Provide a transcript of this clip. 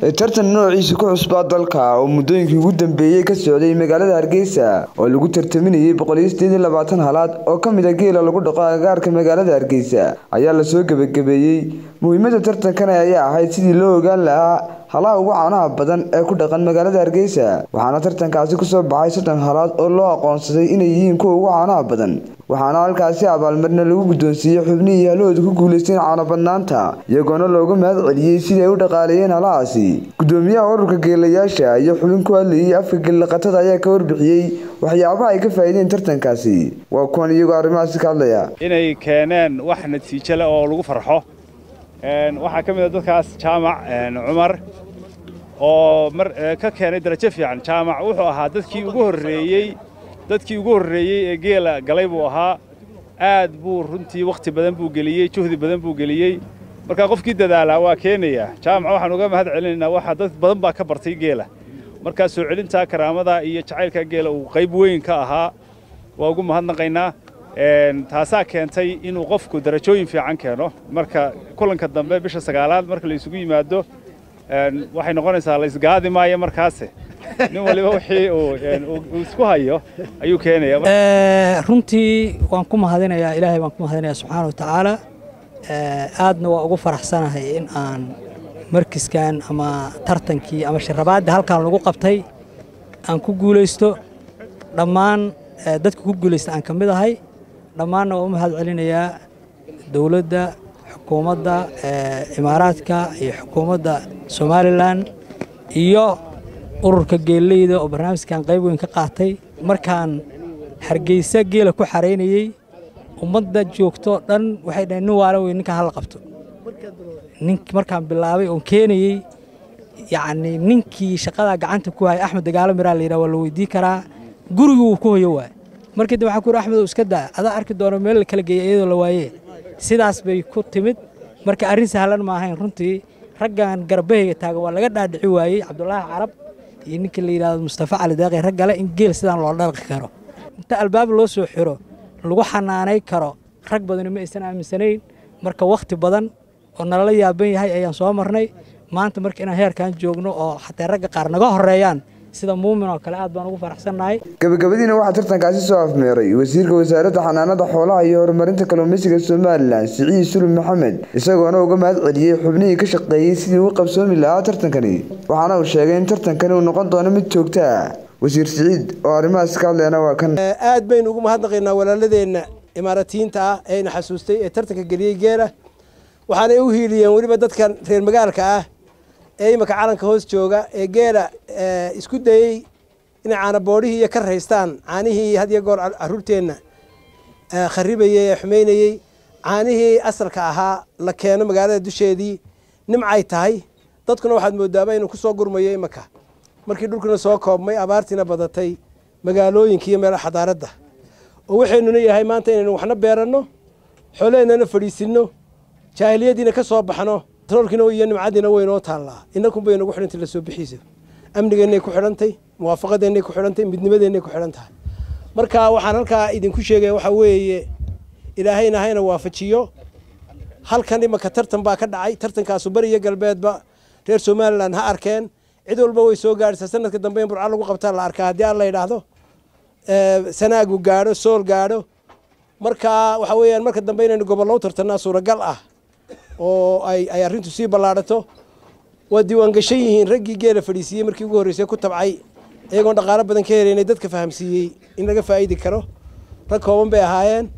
tartan noociisa ku cusbaa dalka oo muddooyinkii ugu dambeeyey ka socday magaalada hargeysa oo lagu tartaminayay halaad oo ka mid a geela lagu dhaqo agagaarka magaalada hargeysa ayaa la soo gebagabeeyey muhiimada tartankan ayaa ahayd sidii loo ogaan lahaa halaha ugu caanaha badan ee ku dhaqan magaalada hargeysa waxaana tartankaasi ku soo baxay soddon halaad oo loo aqoonsaday inay yihiin kuwa ugu caanaha badan. Waxaana halkaasi abaalmarina lagu guddoonsiiyey xubnihii halahooda ku guulaysteen caanabadnaanta iyagoona looga mahad celiyey sidii ay u dhaqaaleeyeen halahaasi. Gudoomiyaha ururka geelayaasha iyo xubin ku hadlayay afka geellaqatada ayaa ka warbixiyey waxyaabaha ay ka faa'iideen tartankaasi. Waa kuwan iyagoo arrimahaasi ka hadlaya inay keeneen wax natiijo leh oo lagu farxo. Waxaa ka mid a dadkaas jaamac cumar oo mar ka keenay darajo fiican. Jaamac wuxuu ahaa dadkii ugu horreeyey dadkii ugu horreeyey ee geela galay buu ahaa. Aad buu runtii wakhti badan buu geliyey juhdi badan buu geliyey. Markaa qofkii dadaalaa waa keenayaa jaamac waxaan uga mahad celinaynaa waxaa dad badan baa ka bartay geela. Markaa soo celintaa karaamada iyo jacaylka geela uu qayb weyn ka ahaa waa ugu mahadnaqaynaa taasaa keentay inuu qofku darajooyin fiican keeno. Marka kulanka dambe bisha sagaalaad marka la isugu yimaado waxay noqonaysaa la isgaadi maayo markaase. Nin waliba wixii uu isku hayo ayuu keenaya. Runtii waan ku mahadinayaa ilaahay baan ku mahadinayaa subxaana wa tacaala aadna waa ugu faraxsanahay in aan markiskan ama tartankii ama shirabaadda halkan lagu qabtay aan ku guulaysto. Dhammaan dadka ku guulaysta aan ka mid ahay. Dhammaanna waa u mahad celinayaa dowladda xukuumadda imaaraadka iyo xukuumadda somalilan iyo ururka geelleyda oo barnaamijkan qayb weyn ka qaatay. Markaan hargeysa geela ku xaraynayey ummadda joogto dhan waxay dhaheen nin waala wey ninkaan hala qabto. Markaan bilaabay oon keenayey yacni ninkii shaqadaa gacanta ku hayay axmed dagaalo miraa la yidhaha waa la weydii karaa. Gurigii wuu ku hoyo waay markii dambe waxaan ku yidhi axmedow iska daa. Adaa arki doono meel la kala geeya iyadoo la waayee sidaas bay ku timid. Marka arrin sahlan ma ahayn runtii raggan garbahayga taagan waa laga dhaadhici waayey cabdulaahi carab iyo ninkii la yidhahdo mustafa cali daaqi raggale in geel sidaan loo dharqi karo. Inta albaab loo soo xiro lagu xanaanay karo rag badani ma aysan aaminsanayn. Marka wakhti badan oo nalala yaaban yahay ayaan soo marnay. Maanta marka inaan heerkan joogno oo xataa ragga qaar naga horeeyaan sida muumin oo kale aad baan ugu faraxsannahay. Gabagabadiina waxaa tartankaasi soo afmeeray wasiirka wasaaradda xanaanada xoolaha iyo horumarinta kalluumaysiga somalilan siciid sulub maxamed isagoona uga mahad celiyey xubnihii ka shaqeeyey sidii uu qabsoomi lahaa tartankani waxaana uu sheegay in tartankani uu noqon doono mid joogto ah. Wasiir siciid oo arrimahaas ka hadleena waa kan. Aad baynu ugu mahadnaqaynaa walaaladeenna imaaratiyiinta ah eena xasuustay ee tartanka geliyey geela. Waxaanay u hiiliyeen weliba dadkan reer magaalka ah ee imika calanka hoos jooga ee geela isku dayey inay caanaboodhihii iyo ka raystaan caanihii had iyo goor caruurteenna kharibayey ee xumaynayey caanihii asalka ahaa la keeno magaalada dusheedii nimcay tahay dadkuna waxaad moodaaba inuu ku soo gurmayo imika markii dhulkuna soo koobmay abaartiina badatay magaalooyinka iyo meelaha xadaaradda. Oo waxaynuna yahay maanta inaynu waxna beeranno xoolaheennana fadhiisinno jaahiliyaddiina ka soo baxno troolkiina iyo nimcadiina waynoo taallaa inakun bay nagu xidhantay la soo bixiisa. Amnigeennay ku xidhantay muwaafaqadeennay ku xidhantay midnimadeennay ku xidhan tahay marka waxaan halkaa idinku sheegaya waxaa weeye ilaahayna hayna waafajiyo. Halkan imaka tartan baa ka dhacay. Tartankaasu bari iyo galbeedba reer somalilan ha arkeen. Cid walba way soo gaadhaysaa sanadka dambe in burca lagu qabtaa la arkaa. Haddii aan la yidhaahdo sanaagu gaadho sool gaadho. Marka waxa weeyaan marka dambe inaynu gobollo tartannaa suuragal ah oo ay arrintu sii ballaadhato. Waa diiwaangashan yihiin raggii geela fadhiisiiyey markii ugu horreysay ku tabcay iyagoon dhaqaalo badan ka helaynay dadka fahamsiiyey in laga faa'idi karo. Rag kooban bay ahaayeen